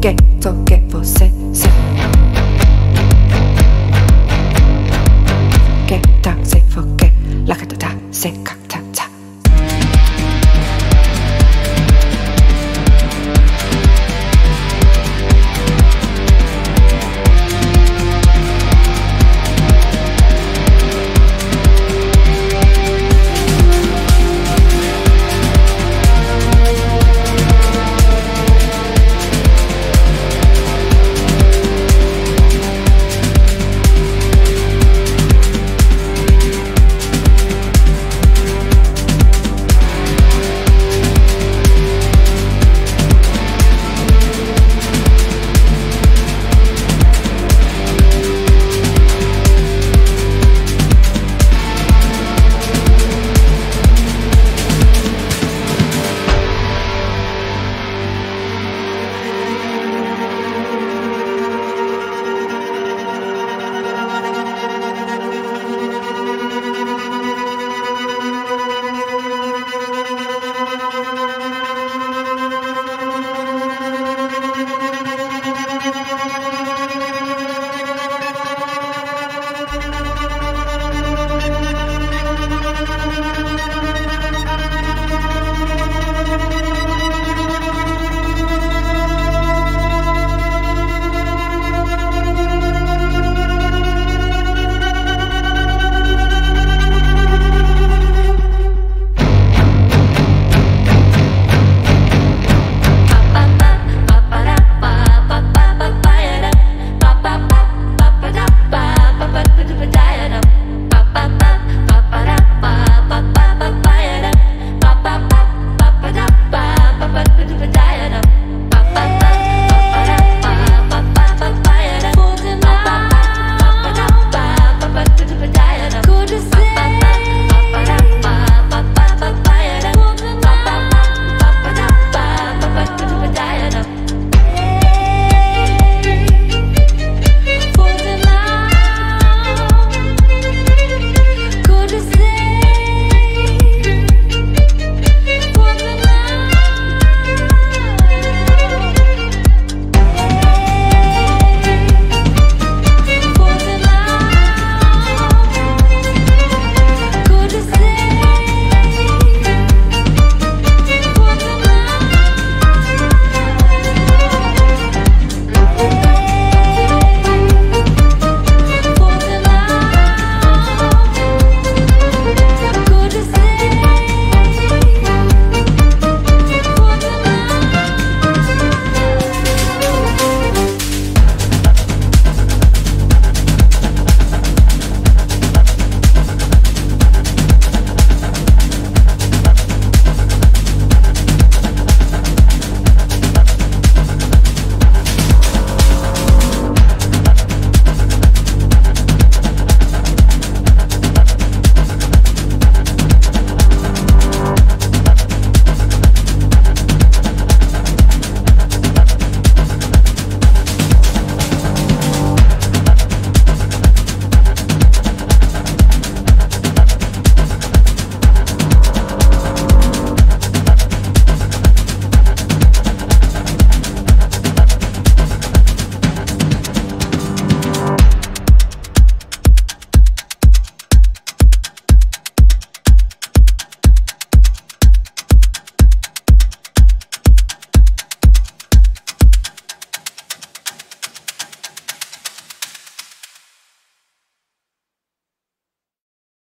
esqueço che fosse se. Che tá se che la catata secca